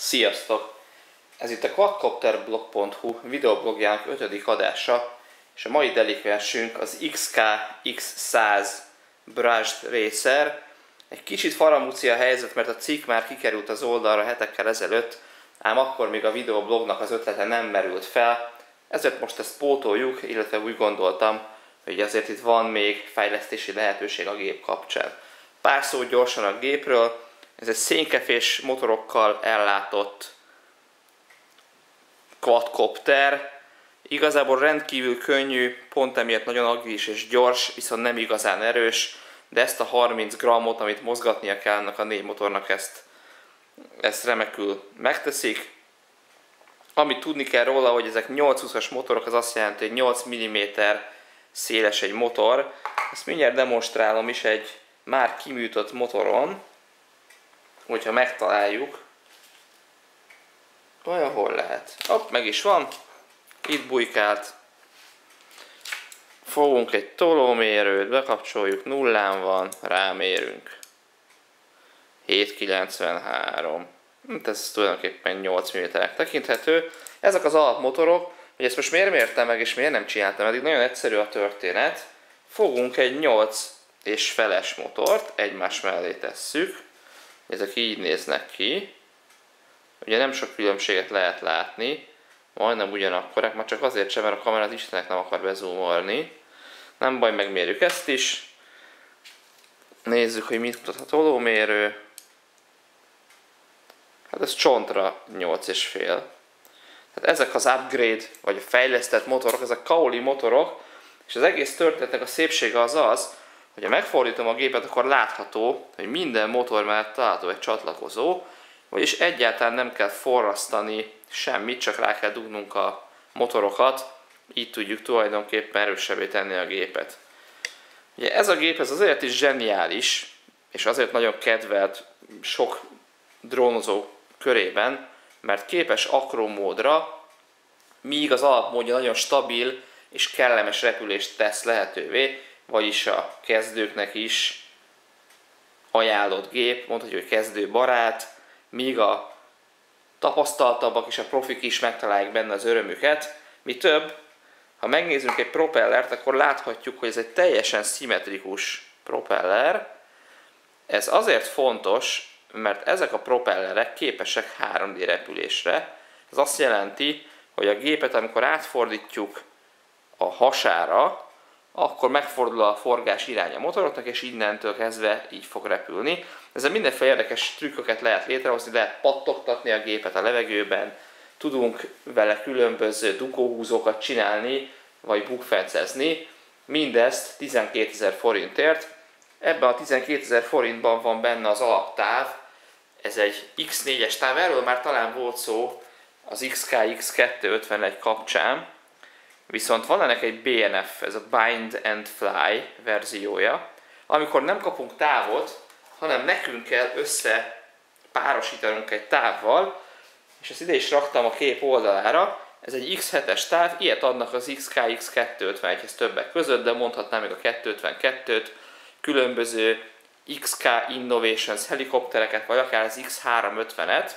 Sziasztok! Ez itt a quadcopterblog.hu videoblogjának ötödik adása, és a mai delikvensünk az XK X100 Brushed Racer. Egy kicsit faramúci a helyzet, mert a cikk már kikerült az oldalra hetekkel ezelőtt, ám akkor még a videoblognak az ötlete nem merült fel, ezért most ezt pótoljuk, illetve úgy gondoltam, hogy azért itt van még fejlesztési lehetőség a gép kapcsán. Pár szó gyorsan a gépről, ez egy szénkefés motorokkal ellátott quadcopter. Igazából rendkívül könnyű, pont emiatt nagyon agilis és gyors, viszont nem igazán erős, de ezt a 30 grammot, amit mozgatnia kell annak a négy motornak, ezt, ezt remekül megteszik. Amit tudni kell róla, hogy ezek 820-as motorok, az azt jelenti, hogy 8 mm széles egy motor. Ezt mindjárt demonstrálom is egy már kiműtött motoron hogyha megtaláljuk, olyan hol lehet. Hopp, meg is van. Itt bujkált. Fogunk egy tolómérőt, bekapcsoljuk, nullán van, rámérünk. 793. Hát ez tulajdonképpen 8 mm tekinthető. Ezek az alapmotorok, hogy ezt most miért mértem meg és miért nem csináltam, eddig nagyon egyszerű a történet. Fogunk egy 8 és feles motort, egymás mellé tesszük, ezek így néznek ki. Ugye nem sok különbséget lehet látni, majdnem ugyanakkorák, már csak azért sem, mert a kamera az Istenek nem akar bezoomolni. Nem baj, megmérjük ezt is. Nézzük, hogy mit mutat a tolómérő. Hát ez csontra 8,5. Tehát ezek az upgrade, vagy a fejlesztett motorok, ezek kaoli motorok, és az egész történetnek a szépsége az az, Hogyha megfordítom a gépet, akkor látható, hogy minden motor mellett található egy csatlakozó, vagyis egyáltalán nem kell forrasztani semmit, csak rá kell dugnunk a motorokat, így tudjuk tulajdonképpen erősebbé tenni a gépet. Ugye ez a gép ez azért is zseniális, és azért nagyon kedvelt sok drónozó körében, mert képes akromódra, míg az alapmódja nagyon stabil és kellemes repülést tesz lehetővé, vagyis a kezdőknek is ajánlott gép, mondhatjuk, hogy kezdő barát, míg a tapasztaltabbak és a profik is megtalálják benne az örömüket. Mi több, ha megnézzünk egy propellert, akkor láthatjuk, hogy ez egy teljesen szimmetrikus propeller. Ez azért fontos, mert ezek a propellerek képesek 3D repülésre. Ez azt jelenti, hogy a gépet, amikor átfordítjuk a hasára, akkor megfordul a forgás irány a motoroknak, és innentől kezdve így fog repülni. Ezzel mindenféle érdekes trükköket lehet létrehozni, lehet pattogtatni a gépet a levegőben, tudunk vele különböző dugóhúzókat csinálni, vagy bukfencezni, mindezt 12 ezer forintért. Ebben a 12 ezer forintban van benne az alaptáv, ez egy X4-es táv, erről már talán volt szó az XKX251 kapcsán, Viszont van ennek egy BNF, ez a Bind and Fly verziója, amikor nem kapunk távot, hanem nekünk kell össze párosítanunk egy távval, és ezt ide is raktam a kép oldalára, ez egy X7-es táv, ilyet adnak az XKX 251-hez többek között, de mondhatnám még a 252-t, különböző XK Innovations helikoptereket, vagy akár az X350-et.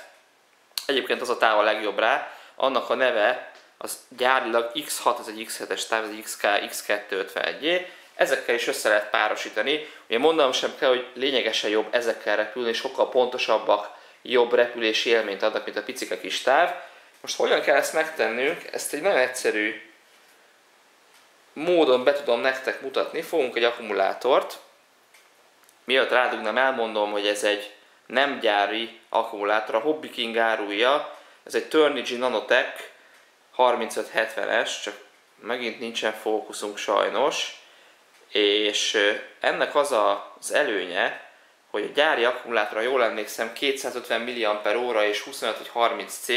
Egyébként az a táv a legjobb rá, annak a neve az gyárilag X6, ez egy X7-es táv, ez egy XK, X251 ezekkel is össze lehet párosítani. Ugye mondanom sem kell, hogy lényegesen jobb ezekkel repülni, sokkal pontosabbak, jobb repülési élményt adnak, mint a picike kis táv. Most hogyan kell ezt megtennünk? Ezt egy nagyon egyszerű módon be tudom nektek mutatni. Fogunk egy akkumulátort. Mielőtt rádugnám, elmondom, hogy ez egy nem gyári akkumulátor. A Hobby King árulja. Ez egy Turnigy Nanotech 3570-es, csak megint nincsen fókuszunk sajnos, és ennek az az előnye, hogy a gyári akkumulátora, jól emlékszem, 250 mAh és 25 vagy 30 C,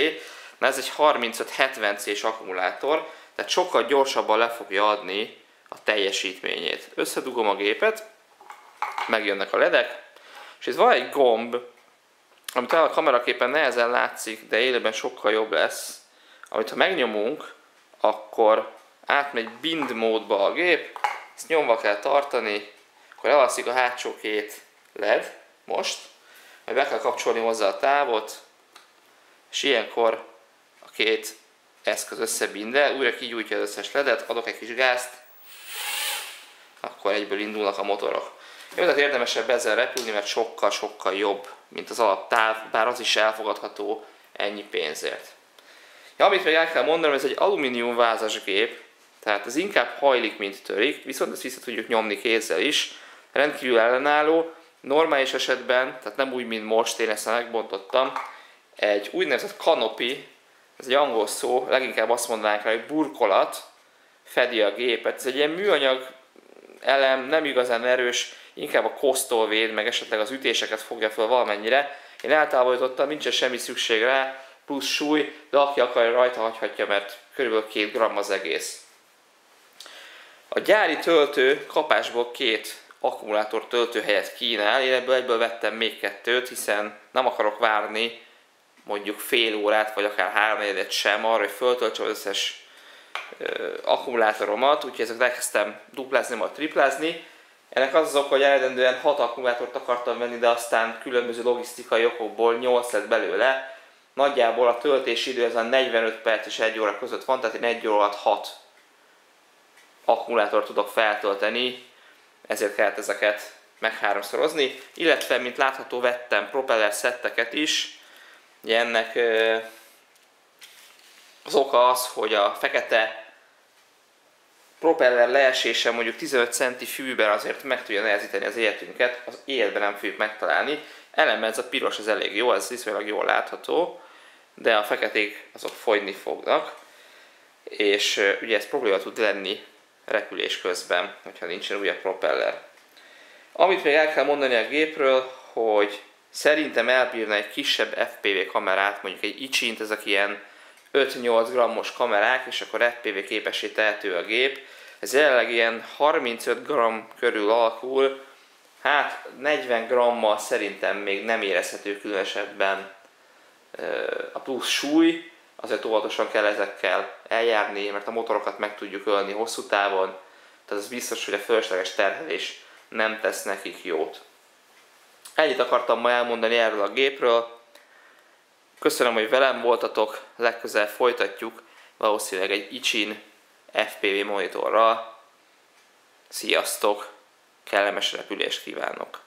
na ez egy 3570 C-s akkumulátor, tehát sokkal gyorsabban le fogja adni a teljesítményét. Összedugom a gépet, megjönnek a ledek, és itt van egy gomb, amit a kameraképen nehezen látszik, de élőben sokkal jobb lesz, amit ha megnyomunk, akkor átmegy bind módba a gép, ezt nyomva kell tartani, akkor elalszik a hátsó két LED most, majd be kell kapcsolni hozzá a távot, és ilyenkor a két eszköz összebinde, újra kigyújtja az összes ledet, adok egy kis gázt, akkor egyből indulnak a motorok. Jó, tehát érdemesebb ezzel repülni, mert sokkal-sokkal jobb, mint az alaptáv, bár az is elfogadható ennyi pénzért. Ja, amit még el kell mondanom, ez egy alumínium vázas gép, tehát ez inkább hajlik, mint törik, viszont ezt vissza tudjuk nyomni kézzel is. Rendkívül ellenálló, normális esetben, tehát nem úgy, mint most, én ezt megbontottam, egy úgynevezett kanopi, ez egy angol szó, leginkább azt mondanánk rá, hogy burkolat fedi a gépet. Ez egy ilyen műanyag elem, nem igazán erős, inkább a kosztól véd, meg esetleg az ütéseket fogja fel valamennyire. Én eltávolítottam, nincsen semmi szükség rá, plusz súly, de aki akarja rajta hagyhatja, mert körülbelül 2 gram az egész. A gyári töltő kapásból két akkumulátor töltőhelyet kínál, én ebből egyből vettem még kettőt, hiszen nem akarok várni mondjuk fél órát, vagy akár három negyedet sem arra, hogy föltöltsem az összes akkumulátoromat, úgyhogy ezeket elkezdtem duplázni, majd triplázni. Ennek az az oka, hogy eredendően 6 akkumulátort akartam venni, de aztán különböző logisztikai okokból 8 lett belőle. Nagyjából a töltési idő az a 45 perc és 1 óra között van, tehát én 1 óra alatt 6 akkumulátort tudok feltölteni, ezért kellett ezeket meg háromszorozni, illetve, mint látható, vettem propeller szetteket is. Ugye ennek az oka az, hogy a fekete propeller leesése mondjuk 15 centi fűben azért meg tudja nehezíteni az életünket, az életben nem fogjuk megtalálni. Ellenben ez a piros az elég jó, ez viszonylag jól látható, de a feketék azok fogyni fognak, és ugye ez probléma tud lenni repülés közben, hogyha nincsen újabb propeller. Amit még el kell mondani a gépről, hogy szerintem elbírna egy kisebb FPV kamerát, mondjuk egy icsint, ezek ilyen 5-8 grammos kamerák, és akkor FPV képessé tehető a gép. Ez jelenleg ilyen 35 gram körül alakul, hát 40 grammal szerintem még nem érezhető különösebben a plusz súly, azért óvatosan kell ezekkel eljárni, mert a motorokat meg tudjuk ölni hosszú távon, tehát az biztos, hogy a fölösleges terhelés nem tesz nekik jót. Ennyit akartam ma elmondani erről a gépről. Köszönöm, hogy velem voltatok, legközelebb folytatjuk, valószínűleg egy Icsin FPV monitorral. Sziasztok! Kellemes repülést kívánok!